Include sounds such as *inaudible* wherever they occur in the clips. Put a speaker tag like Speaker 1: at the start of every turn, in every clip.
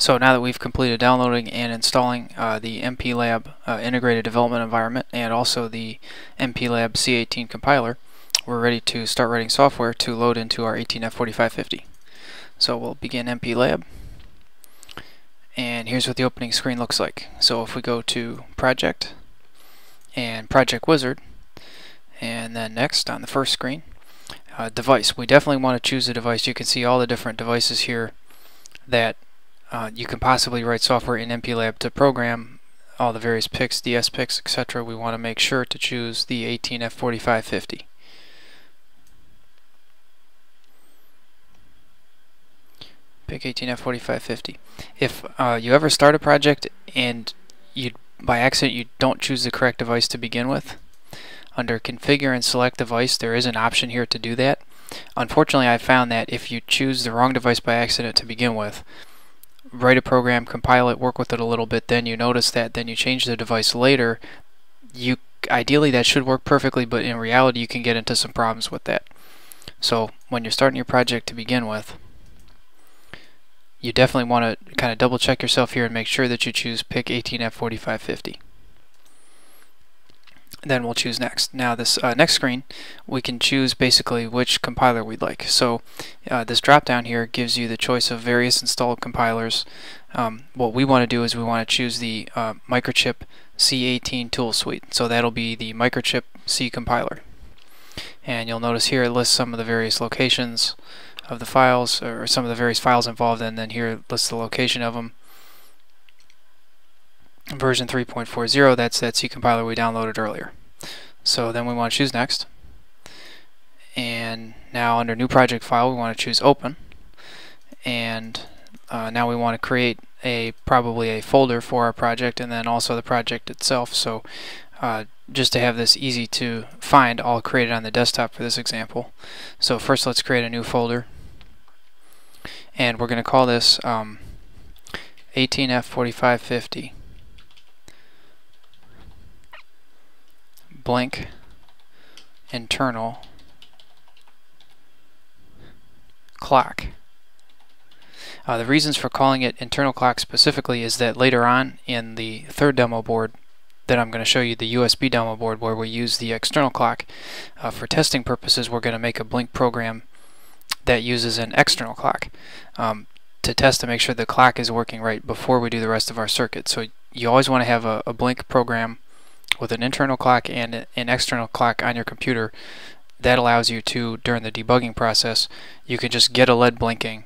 Speaker 1: So now that we've completed downloading and installing uh, the MPLAB uh, integrated development environment and also the MPLAB C18 compiler, we're ready to start writing software to load into our 18F4550. So we'll begin MPLAB and here's what the opening screen looks like. So if we go to Project and Project Wizard and then next on the first screen uh, device. We definitely want to choose a device. You can see all the different devices here that uh, you can possibly write software in MPLAB to program all the various PICs, DS PICs, etc. We want to make sure to choose the 18F4550. PIC 18F4550. If uh, you ever start a project and you by accident you don't choose the correct device to begin with, under configure and select device there is an option here to do that. Unfortunately I found that if you choose the wrong device by accident to begin with, write a program, compile it, work with it a little bit, then you notice that, then you change the device later, you ideally that should work perfectly, but in reality you can get into some problems with that. So when you're starting your project to begin with, you definitely want to kind of double check yourself here and make sure that you choose PIC 18F4550 then we'll choose next. Now this uh, next screen, we can choose basically which compiler we'd like. So uh, this drop down here gives you the choice of various installed compilers. Um, what we want to do is we want to choose the uh, Microchip C18 tool suite. So that'll be the Microchip C compiler. And you'll notice here it lists some of the various locations of the files, or some of the various files involved, and then here it lists the location of them version 3.40, that's that C compiler we downloaded earlier. So then we want to choose next. And now under new project file we want to choose open. And uh, now we want to create a probably a folder for our project and then also the project itself. So uh, just to have this easy to find, I'll create it on the desktop for this example. So first let's create a new folder. And we're going to call this um, 18F4550. Blank internal clock. Uh, the reasons for calling it internal clock specifically is that later on in the third demo board that I'm going to show you, the USB demo board where we use the external clock, uh, for testing purposes we're going to make a blink program that uses an external clock um, to test to make sure the clock is working right before we do the rest of our circuit. So you always want to have a, a blink program with an internal clock and an external clock on your computer that allows you to during the debugging process you can just get a LED blinking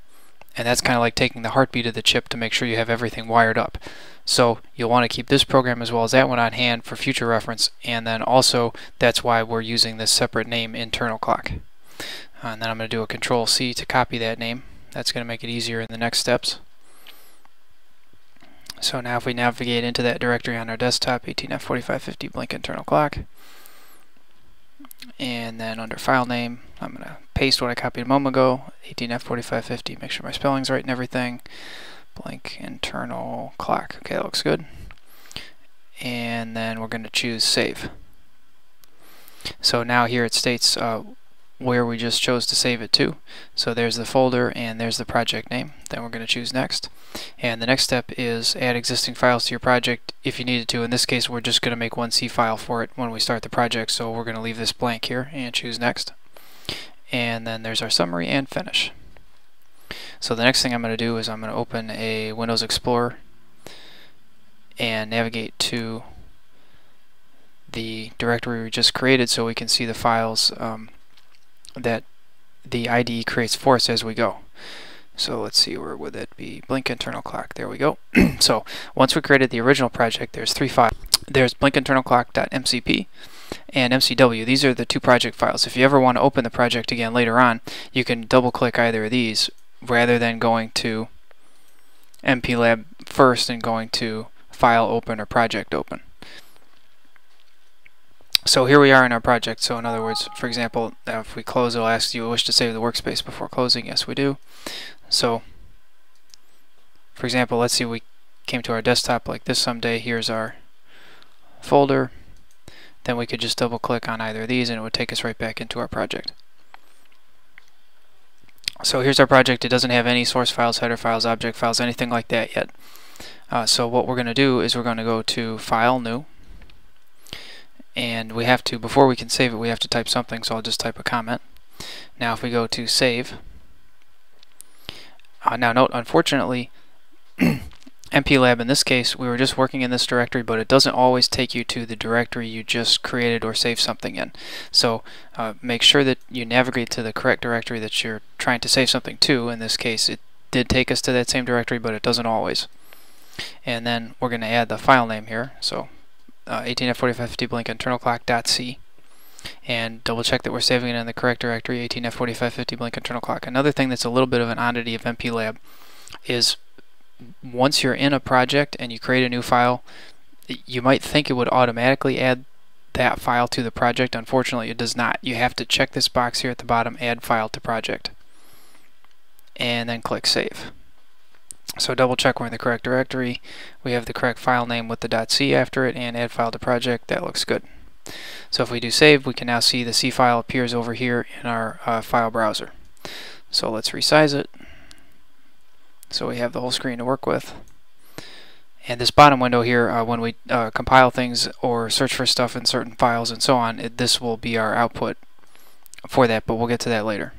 Speaker 1: and that's kind of like taking the heartbeat of the chip to make sure you have everything wired up. So you'll want to keep this program as well as that one on hand for future reference and then also that's why we're using this separate name internal clock. Uh, and then I'm going to do a control C to copy that name. That's going to make it easier in the next steps so now if we navigate into that directory on our desktop, 18F4550 blink internal clock, and then under file name, I'm going to paste what I copied a moment ago, 18F4550, make sure my spelling's right and everything, blink internal clock. Okay, that looks good. And then we're going to choose save. So now here it states uh, where we just chose to save it to. So there's the folder and there's the project name. Then we're going to choose next. And the next step is add existing files to your project if you needed to. In this case we're just going to make one C file for it when we start the project so we're going to leave this blank here and choose next. And then there's our summary and finish. So the next thing I'm going to do is I'm going to open a Windows Explorer and navigate to the directory we just created so we can see the files um, that the IDE creates for us as we go. So let's see, where would that be? Blink internal clock. There we go. *clears throat* so once we created the original project, there's three files. There's blink internal blinkinternalclock.mcp and MCW. These are the two project files. If you ever want to open the project again later on, you can double click either of these rather than going to MPLAB first and going to File Open or Project Open. So here we are in our project. So in other words, for example, if we close, it'll ask you wish to save the workspace before closing. Yes, we do. So, for example, let's see we came to our desktop like this someday. Here's our folder. Then we could just double click on either of these and it would take us right back into our project. So here's our project. It doesn't have any source files, header files, object files, anything like that yet. Uh, so what we're going to do is we're going to go to File, New, and we have to, before we can save it, we have to type something, so I'll just type a comment. Now if we go to Save, uh, now note, unfortunately, *clears throat* MPLAB in this case, we were just working in this directory, but it doesn't always take you to the directory you just created or saved something in. So uh, make sure that you navigate to the correct directory that you're trying to save something to. In this case, it did take us to that same directory, but it doesn't always. And then we're going to add the file name here. So uh, 18F4550 blink internal clock.c and double check that we're saving it in the correct directory 18F4550 blink internal clock. Another thing that's a little bit of an oddity of MPLAB is once you're in a project and you create a new file you might think it would automatically add that file to the project. Unfortunately it does not. You have to check this box here at the bottom add file to project and then click save. So double check we're in the correct directory. We have the correct file name with the .c after it and add file to project. That looks good. So if we do save, we can now see the C file appears over here in our uh, file browser. So let's resize it. So we have the whole screen to work with. And this bottom window here, uh, when we uh, compile things or search for stuff in certain files and so on, it, this will be our output for that, but we'll get to that later.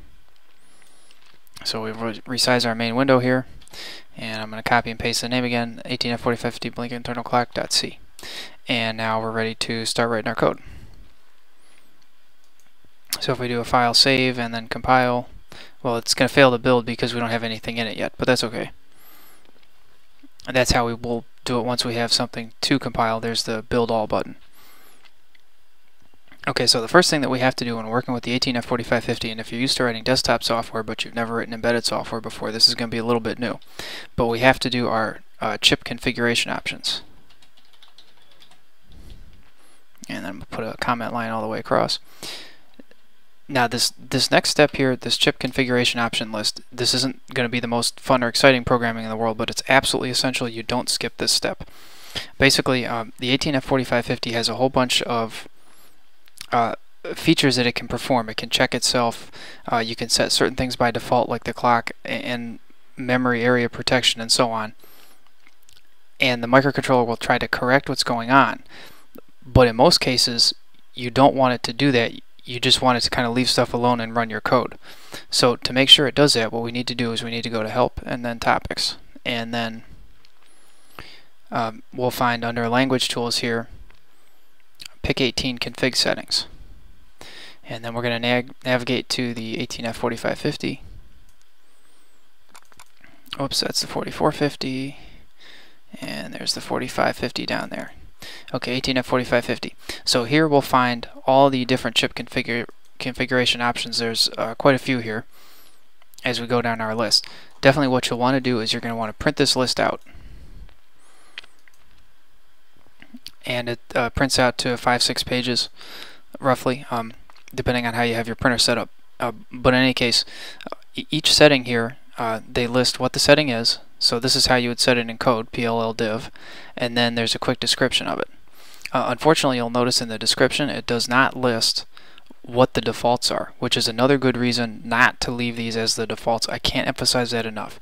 Speaker 1: So we re resize our main window here and I'm going to copy and paste the name again 18F4550 blink internal clock.c and now we're ready to start writing our code. So if we do a file save and then compile well it's going to fail to build because we don't have anything in it yet but that's okay. And that's how we will do it once we have something to compile. There's the build all button Okay, so the first thing that we have to do when working with the 18F4550, and if you're used to writing desktop software but you've never written embedded software before, this is going to be a little bit new. But we have to do our uh, chip configuration options. And then put a comment line all the way across. Now this this next step here, this chip configuration option list, this isn't going to be the most fun or exciting programming in the world, but it's absolutely essential you don't skip this step. Basically, um, the 18F4550 has a whole bunch of uh, features that it can perform. It can check itself. Uh, you can set certain things by default like the clock and memory area protection and so on. And the microcontroller will try to correct what's going on. But in most cases, you don't want it to do that. You just want it to kind of leave stuff alone and run your code. So to make sure it does that, what we need to do is we need to go to Help and then Topics. And then um, we'll find under Language Tools here PIC18 config settings. And then we're going to nav navigate to the 18F4550. Oops, that's the 4450. And there's the 4550 down there. Okay, 18F4550. So here we'll find all the different chip configure configuration options. There's uh, quite a few here as we go down our list. Definitely what you'll want to do is you're going to want to print this list out. And it uh, prints out to five, six pages, roughly, um, depending on how you have your printer set up. Uh, but in any case, each setting here, uh, they list what the setting is. So this is how you would set it in code, PLL div, and then there's a quick description of it. Uh, unfortunately, you'll notice in the description it does not list what the defaults are, which is another good reason not to leave these as the defaults. I can't emphasize that enough.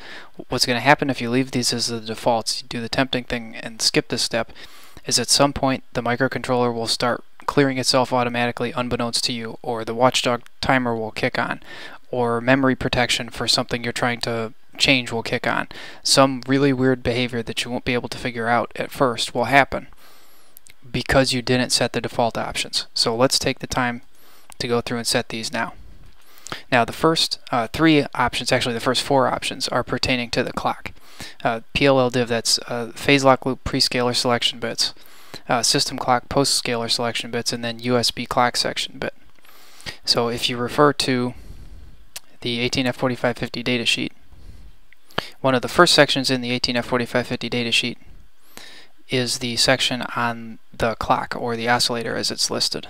Speaker 1: What's going to happen if you leave these as the defaults, you do the tempting thing and skip this step, is at some point the microcontroller will start clearing itself automatically unbeknownst to you, or the watchdog timer will kick on, or memory protection for something you're trying to change will kick on. Some really weird behavior that you won't be able to figure out at first will happen because you didn't set the default options. So let's take the time to go through and set these now. Now the first uh, three options, actually the first four options, are pertaining to the clock. Uh, PLL div, that's uh, phase lock loop pre-scaler selection bits, uh, system clock post-scaler selection bits, and then USB clock section bit. So if you refer to the 18F4550 datasheet, one of the first sections in the 18F4550 datasheet is the section on the clock, or the oscillator as it's listed.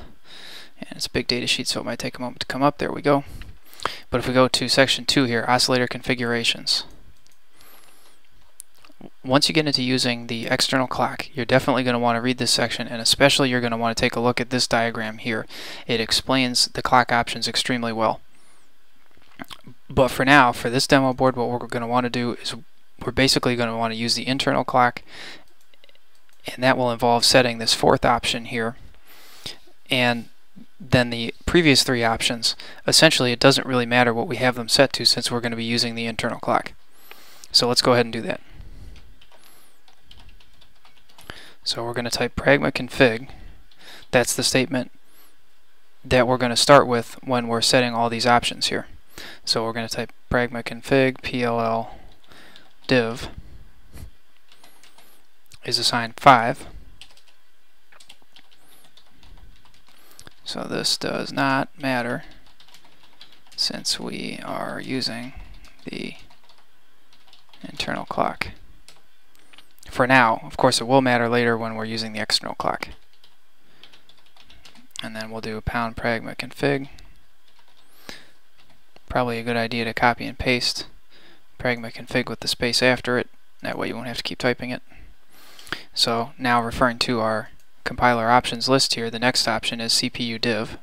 Speaker 1: And it's a big datasheet, so it might take a moment to come up. There we go. But if we go to section 2 here, oscillator configurations, once you get into using the external clock, you're definitely going to want to read this section, and especially you're going to want to take a look at this diagram here. It explains the clock options extremely well. But for now, for this demo board, what we're going to want to do is we're basically going to want to use the internal clock and that will involve setting this fourth option here and then the previous three options essentially it doesn't really matter what we have them set to since we're going to be using the internal clock so let's go ahead and do that so we're going to type pragma config that's the statement that we're going to start with when we're setting all these options here so we're going to type pragma config pll div is assigned 5. So this does not matter since we are using the internal clock. For now, of course it will matter later when we're using the external clock. And then we'll do pound pragma config. Probably a good idea to copy and paste pragma config with the space after it. That way you won't have to keep typing it. So now referring to our compiler options list here, the next option is CPU div.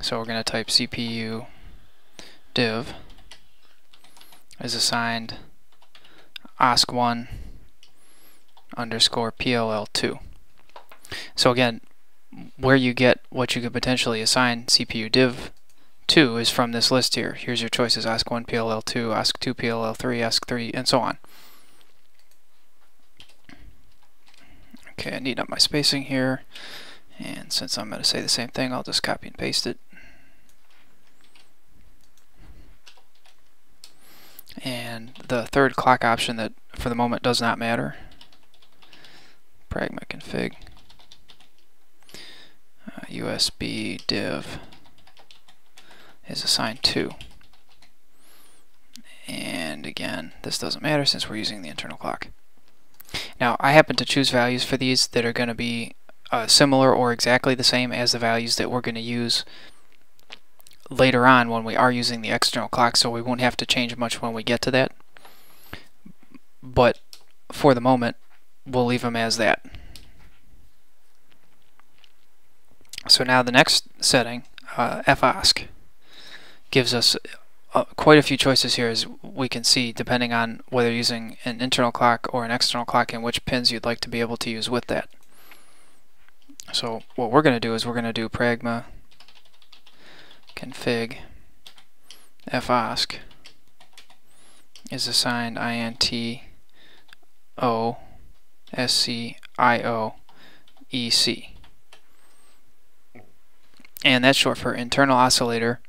Speaker 1: So we're going to type CPU div is assigned OSC1 underscore PLL2. So again, where you get what you could potentially assign CPU div to is from this list here. Here's your choices, OSC1 PLL2, OSC2 PLL3, OSC3, and so on. Okay, I need up my spacing here. And since I'm going to say the same thing, I'll just copy and paste it. And the third clock option that for the moment does not matter, pragma config, uh, USB div is assigned 2. And again, this doesn't matter since we're using the internal clock. Now I happen to choose values for these that are going to be uh, similar or exactly the same as the values that we're going to use later on when we are using the external clock so we won't have to change much when we get to that but for the moment we'll leave them as that so now the next setting uh, FOSC gives us uh, quite a few choices here as we can see depending on whether using an internal clock or an external clock and which pins you'd like to be able to use with that. So what we're going to do is we're going to do pragma config fosc is assigned int and that's short for internal oscillator